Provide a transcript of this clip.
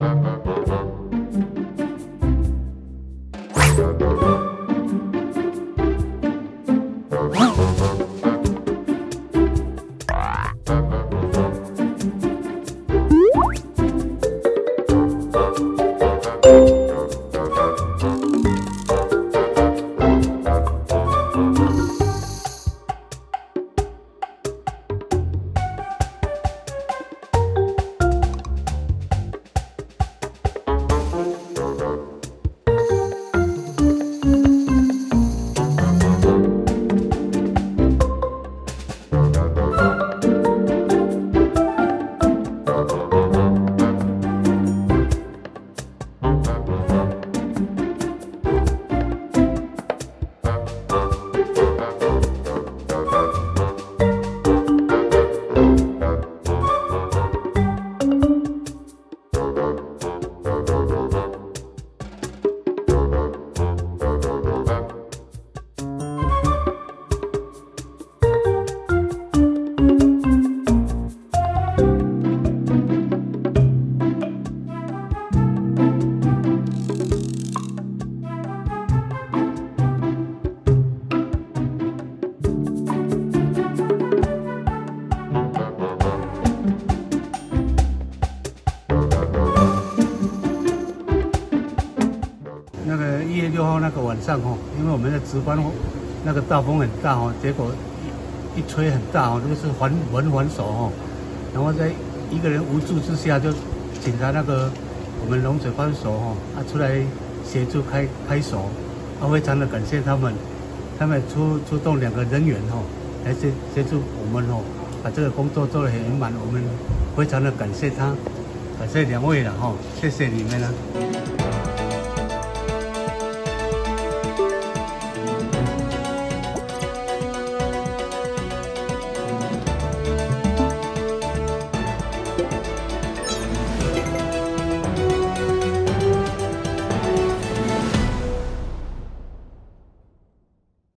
Thank you. 那个一月六号那个晚上哈，因为我们的值班那个大风很大哈，结果一吹很大哦，就是还还还手哦，然后在一个人无助之下，就请他那个我们龙水派出所哈啊出来协助开开锁，啊非常的感谢他们，他们出出动两个人员哈来协协助我们哦，把这个工作做得很圆满，我们非常的感谢他，感谢两位了哈，谢谢你们了。